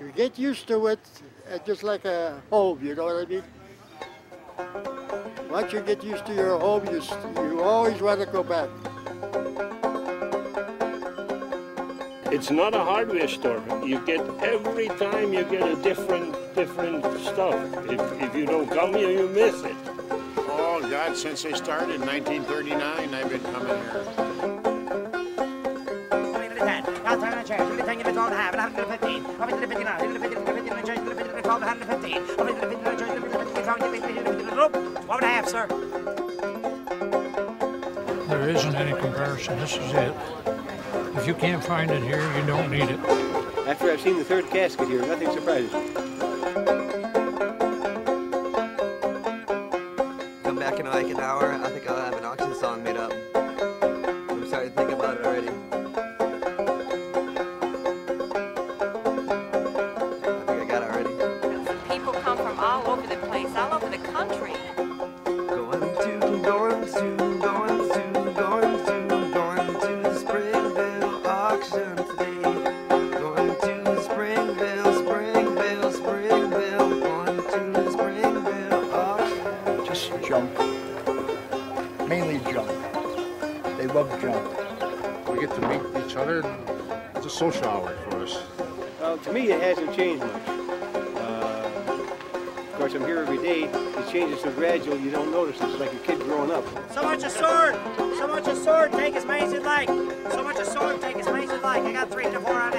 You get used to it, uh, just like a home, you know what I mean? Once you get used to your home, you, s- you always want to go back. It's not a hardware store. You get every time you get a different different stuff. If, if you don't come here, you miss it. Oh, God, since they started in 1939, I've been coming here. Jag tar en tjänst, vill tänka betala här, vill ha 115. Jag vill inte betala, vill inte betala, vill inte betala, vill inte betala 115. Jag vill inte betala, vill inte betala, vill inte betala. What would I have, sir? There isn't any comparison. This is it. If you can't find it here, you don't need it. After I've seen the third casket here, nothing surprises me. Come back in like an hour. I think I'll have an auction song made up. Springville auction today. Going to Springville, Springville, Springville. Going to Springville auction. Just junk. Mainly junk. They love junk. We get to meet each other. It's a social hour for us. Well, to me, it hasn't changed much. Uh, of course, I'm here every day. It changes so gradual, you don't notice. It's like a kid growing up. So much a sword, so much a sword, take as many as you'd like. So much a sword, like. I got three to four on it.